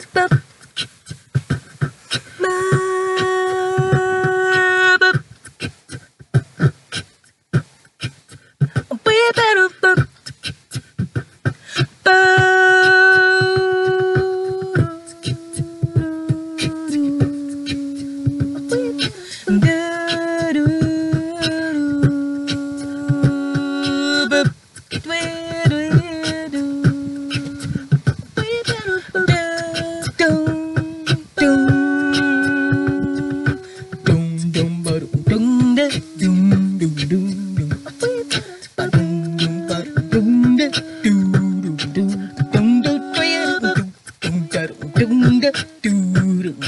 sounds bub Wait.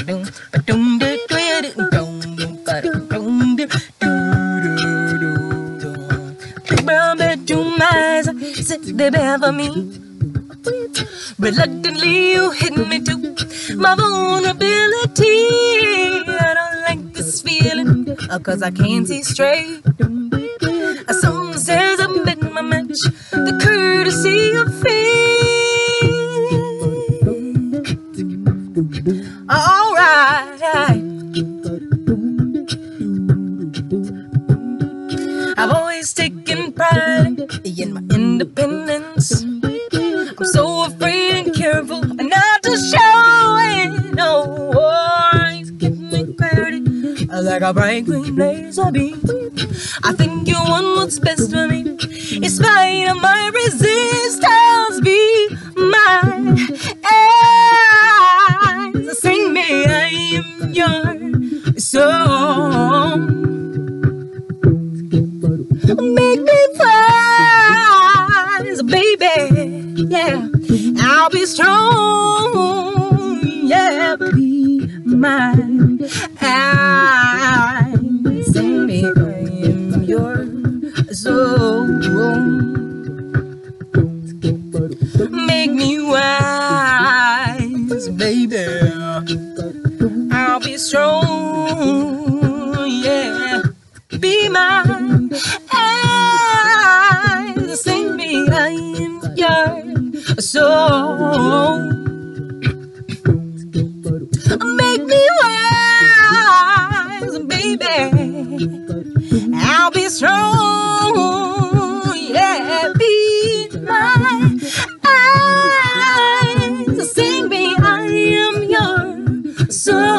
Brown bedroom eyes, sit there for me. Reluctantly, you hit me to my vulnerability. I don't like this feeling, cause I can't see straight. Fate. Alright. I've always taken pride in my independence. I'm so afraid and careful not to show it. No, always give me credit like a bright green laser beam. I think you want what's best for me, in spite of my resistance. Rise, baby. Yeah, I'll be strong. Yeah, be mine. I sing me, I am your soul. Make me wise, baby. I'll be strong. Yeah, be mine. Make me wise, baby. I'll be strong. Yeah, my eyes. Sing me, I am your soul.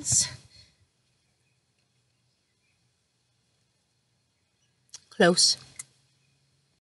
Corners. Close.